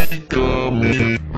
Come